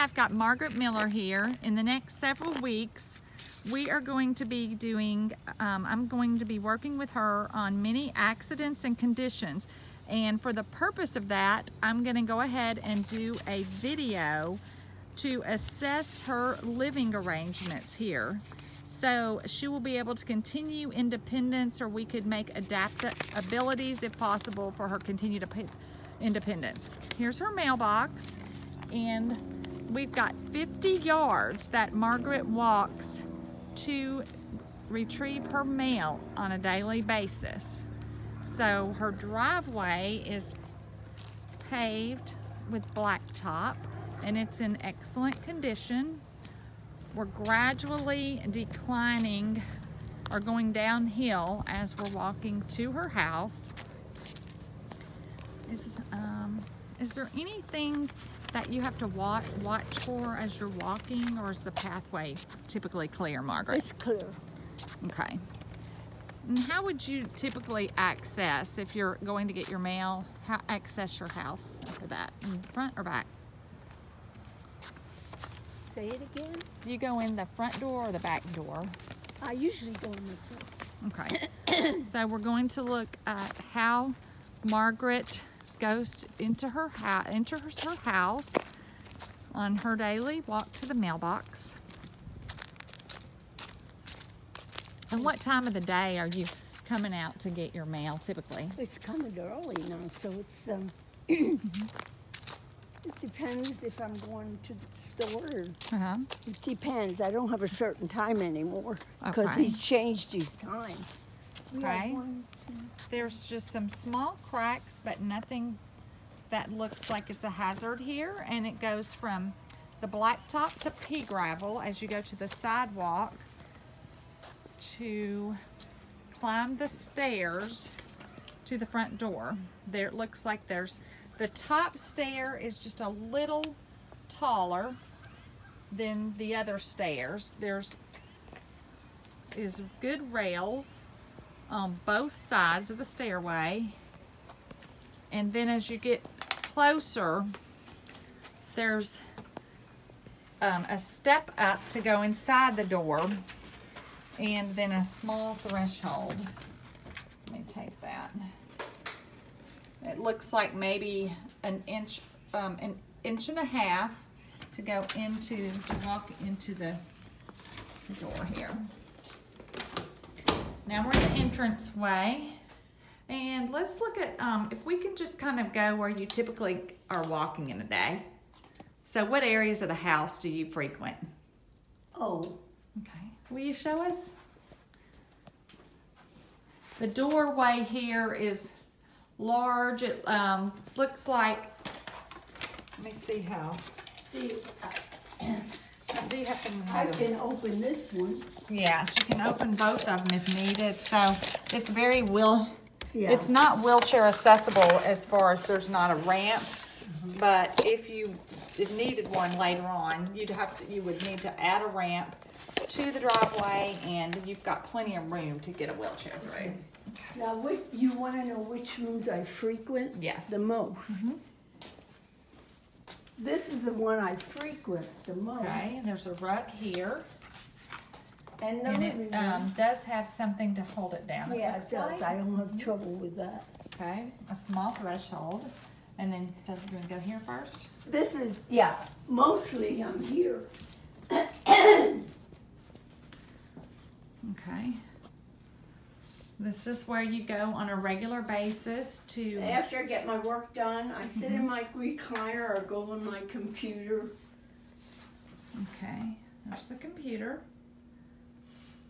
I've got Margaret Miller here. In the next several weeks, we are going to be doing, um, I'm going to be working with her on many accidents and conditions. And for the purpose of that, I'm gonna go ahead and do a video to assess her living arrangements here. So she will be able to continue independence or we could make adaptabilities if possible for her continued independence. Here's her mailbox and we've got 50 yards that Margaret walks to retrieve her mail on a daily basis. So her driveway is paved with blacktop and it's in excellent condition. We're gradually declining or going downhill as we're walking to her house. Is, um, is there anything that you have to watch, watch for as you're walking or is the pathway typically clear, Margaret? It's clear. Okay. And how would you typically access, if you're going to get your mail, how access your house after that? In front or back? Say it again? Do you go in the front door or the back door? I usually go in the front. Okay. so we're going to look at how Margaret goes into her house, enters her house on her daily walk to the mailbox. And what time of the day are you coming out to get your mail typically? It's coming early now, so it's um, it depends if I'm going to the store. Or, uh -huh. It depends. I don't have a certain time anymore because okay. he's changed his time. Okay. There's just some small cracks, but nothing that looks like it's a hazard here. And it goes from the blacktop to pea gravel as you go to the sidewalk to climb the stairs to the front door. There it looks like there's, the top stair is just a little taller than the other stairs. There's is good rails on both sides of the stairway. And then as you get closer, there's um, a step up to go inside the door and then a small threshold. Let me take that. It looks like maybe an inch, um, an inch and a half to go into, to walk into the door here. Now we're in the entrance way. And let's look at, um, if we can just kind of go where you typically are walking in a day. So what areas of the house do you frequent? Oh. Okay. Will you show us? The doorway here is large. It um, looks like, let me see how. See, I can open this one. Yeah, you can open both of them if needed. So it's very will. Yeah. It's not wheelchair accessible as far as there's not a ramp, mm -hmm. but if you needed one later on, you'd have to. You would need to add a ramp to the driveway, and you've got plenty of room to get a wheelchair through. Now, what, you want to know which rooms I frequent? Yes. The most. Mm -hmm. This is the one I frequent the most. Okay, and there's a rug here. And, and it um, does have something to hold it down. Yeah, it, it does. Like. I don't have trouble with that. Okay, a small threshold. And then, so you're going to go here first? This is, yeah, mostly I'm here. okay. This is where you go on a regular basis to... After I get my work done, I sit mm -hmm. in my recliner or go on my computer. Okay, there's the computer.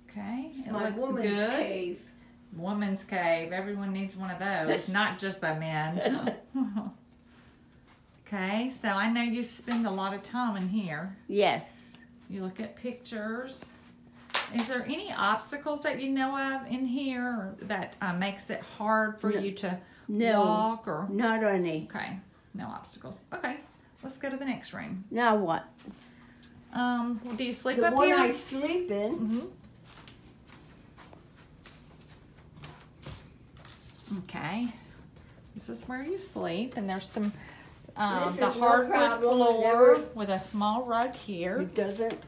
Okay, it's it my woman's good. cave. Woman's cave. Everyone needs one of those, not just by men. okay, so I know you spend a lot of time in here. Yes. You look at pictures. Is there any obstacles that you know of in here that uh, makes it hard for no. you to no, walk or? not any. Okay, no obstacles. Okay, let's go to the next room. Now what? Um, well, do you sleep the up here? The one I sleep in. Mm -hmm. Okay, this is where you sleep, and there's some um, the hardwood no floor with a small rug here. It doesn't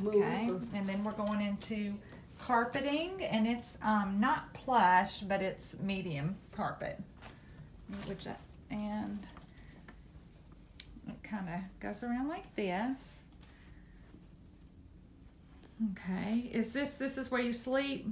move. Okay, and then we're going into carpeting, and it's um, not plush, but it's medium carpet. Which and it kind of goes around like this. Okay, is this this is where you sleep?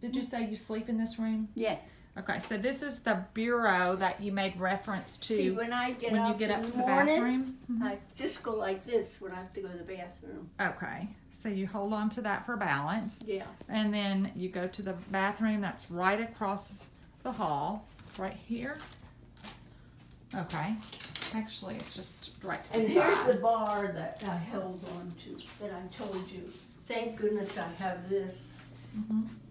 Did you say you sleep in this room? Yes. Okay, so this is the bureau that you made reference to. See, when I get when up, you get up to the, the morning, bathroom. Mm -hmm. I just go like this when I have to go to the bathroom. Okay, so you hold on to that for balance. Yeah. And then you go to the bathroom that's right across the hall, right here. Okay. Actually, it's just right to the And side. here's the bar that I held on to, that I told you. Thank goodness I have this. Mm -hmm.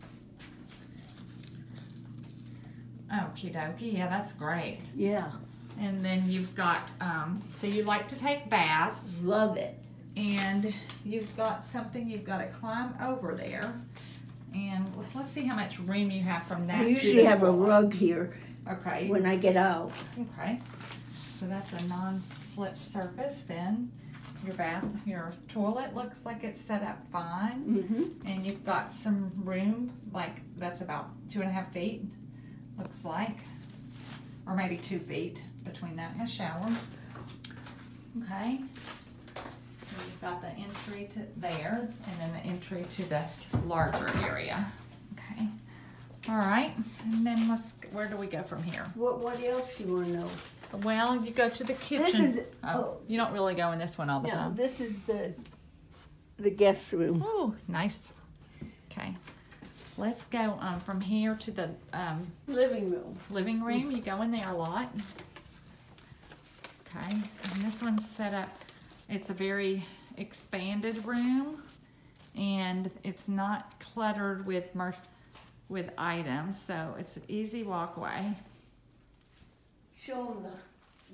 Okie dokie, yeah, that's great. Yeah. And then you've got, um, so you like to take baths. Love it. And you've got something you've got to climb over there. And let's see how much room you have from that. I usually have a rug here. Okay. When I get out. Okay. So that's a non-slip surface then. Your bath, your toilet looks like it's set up fine. Mm -hmm. And you've got some room, like that's about two and a half feet looks like, or maybe two feet between that and the shower. Okay. So you've got the entry to there, and then the entry to the larger area. Okay. All right, and then let's, where do we go from here? What, what else you want to know? Well, you go to the kitchen. Is, oh, oh, you don't really go in this one all the no, time. this is the the guest room. Oh, nice. Okay. Let's go um, from here to the um, living room. Living room, you go in there a lot. Okay, and this one's set up, it's a very expanded room and it's not cluttered with with items, so it's an easy walkway. Show them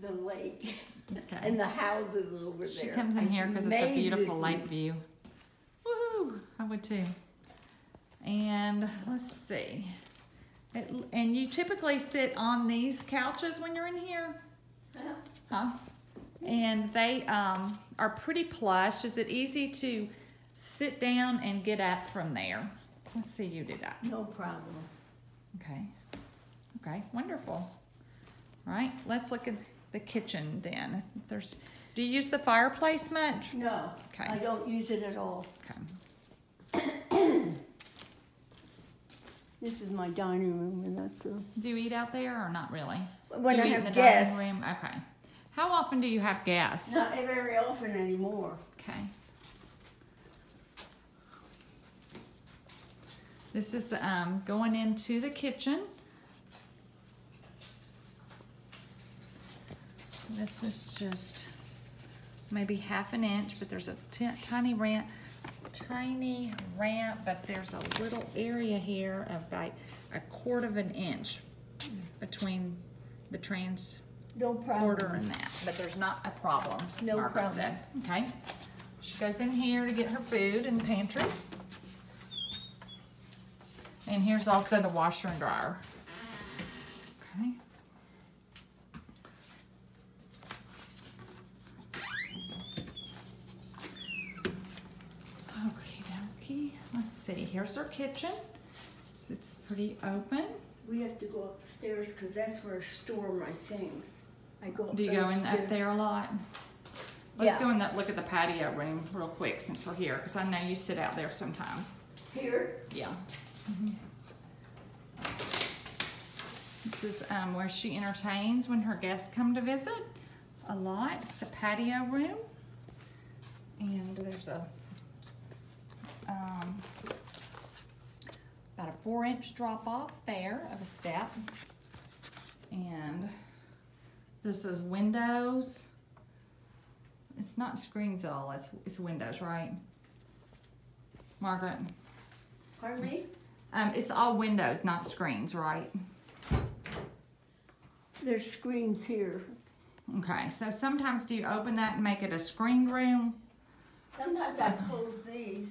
the, the lake okay. and the houses over she there. She comes in here because it's a beautiful lake view. Woo! I would too. And let's see. It, and you typically sit on these couches when you're in here? Yeah. Huh? And they um, are pretty plush. Is it easy to sit down and get up from there? Let's see you do that. No problem. Okay. Okay, wonderful. All right, let's look at the kitchen then. There's, do you use the fireplace much? No, okay. I don't use it at all. Okay. This is my dining room, and that's the. Do you eat out there or not really? When do I you have in the guests. dining room? Okay. How often do you have guests? Not very often anymore. Okay. This is um, going into the kitchen. This is just maybe half an inch, but there's a tiny ramp tiny ramp, but there's a little area here of like a quarter of an inch between the trans no order and that. But there's not a problem, no Margaret problem. said. Okay. She goes in here to get her food in the pantry. And here's also the washer and dryer. Okay. see, here's our kitchen. So it's pretty open. We have to go upstairs because that's where I store my things. I go Do you go in up there a lot? Let's yeah. go and look at the patio room real quick since we're here because I know you sit out there sometimes. Here? Yeah. Mm -hmm. This is um, where she entertains when her guests come to visit a lot. It's a patio room. And there's a um, about a four inch drop off there of a step. And this is windows. It's not screens at all, it's, it's windows, right? Margaret? Pardon me? Um, it's all windows, not screens, right? There's screens here. Okay, so sometimes do you open that and make it a screened room? Sometimes I close these.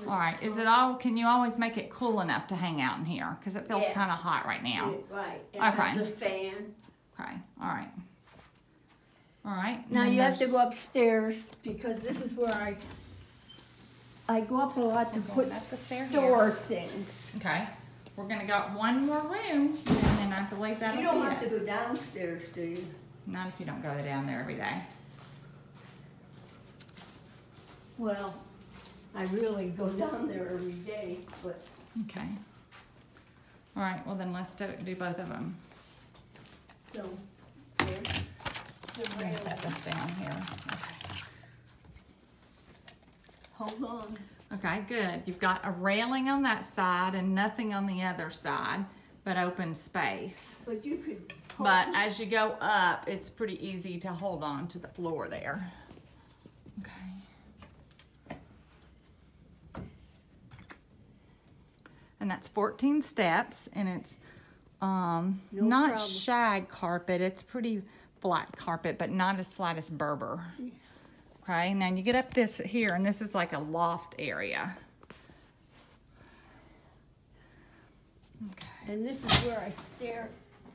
All right. Is it all? Can you always make it cool enough to hang out in here? Because it feels yeah. kind of hot right now. Yeah, right. And okay. The fan. Okay. All right. All right. Now you have to go upstairs because this is where I I go up a lot to put store here. things. Okay. We're gonna go one more room, and then I believe that'll You don't be have it. to go downstairs, do you? Not if you don't go down there every day. Well, I really go down there every day, but Okay. All right. Well, then let's do, do both of them. so there's the I'm gonna set this down here. Okay. Hold on. Okay, good. You've got a railing on that side and nothing on the other side, but open space. But you could. But as you go up, it's pretty easy to hold on to the floor there. Okay. And that's 14 steps and it's um, No not problem. shag carpet. It's pretty flat carpet, but not as flat as Berber. Okay, now you get up this here, and this is like a loft area. Okay. And this is where I stare,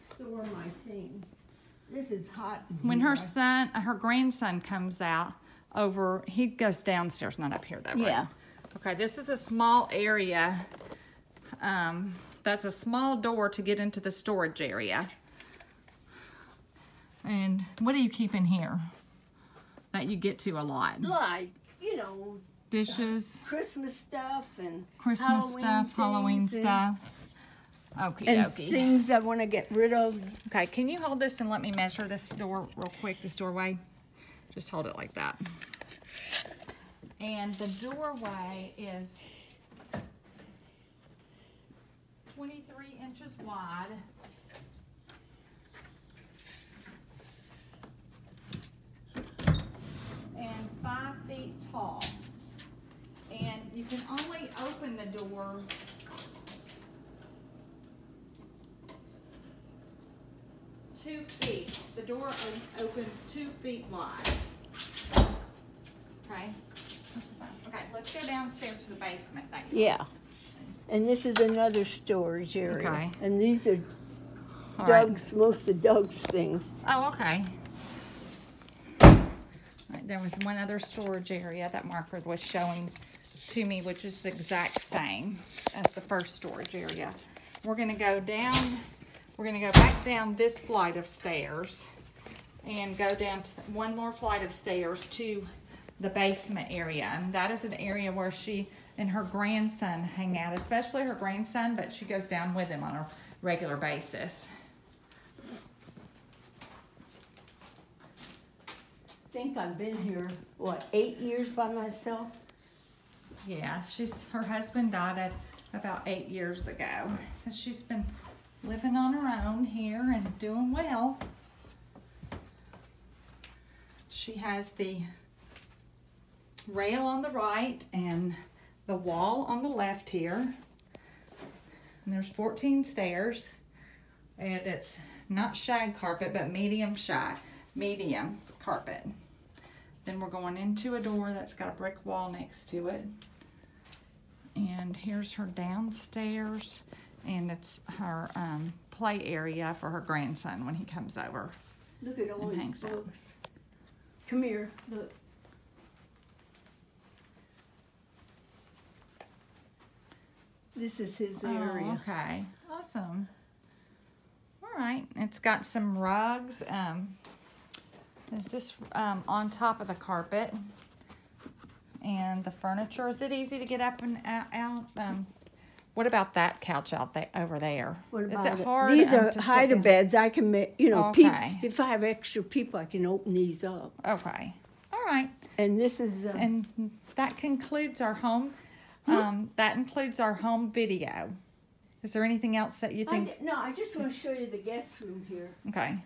store my things. This is hot. When her son, her grandson comes out over, he goes downstairs, not up here though, right? Yeah. Okay, this is a small area. Um, that's a small door to get into the storage area. And what do you keep in here that you get to a lot? Like, you know, Dishes, Christmas stuff and Christmas Halloween stuff, Halloween stuff. Okay, And things I want to get rid of. Okay, can you hold this and let me measure this door real quick, this doorway? Just hold it like that. And the doorway is 23 inches wide. And five feet tall. And you can only open the door two feet. The door opens two feet wide. Okay. Where's the phone? Okay, let's go downstairs to the basement. Thank you. Yeah. And this is another storage area. Okay. And these are All right. Doug's, most of Doug's things. Oh, okay. Right, there was one other storage area that Mark was showing to me, which is the exact same as the first storage area. We're gonna go down, we're gonna go back down this flight of stairs and go down to one more flight of stairs to the basement area. And that is an area where she and her grandson hang out, especially her grandson, but she goes down with him on a regular basis. I think I've been here, what, eight years by myself? Yeah, she's her husband died at about eight years ago. So she's been living on her own here and doing well. She has the rail on the right and the wall on the left here. And there's 14 stairs. And it's not shag carpet, but medium shag, medium carpet. Then we're going into a door that's got a brick wall next to it. And here's her downstairs, and it's her um, play area for her grandson when he comes over. Look at all these hangs out. books. Come here, look. This is his Oh, area. okay. Awesome. All right. It's got some rugs. Um, is this um, on top of the carpet? And the furniture. Is it easy to get up and out? out? Um, what about that couch out there over there? What Is about it hard? These are hide beds. I can make, you know, Okay. if I have extra people, I can open these up. Okay. All right. And this is, uh, And that concludes our home. Um, that includes our home video. Is there anything else that you think? d- no, I just want to show you the guest room here. Okay.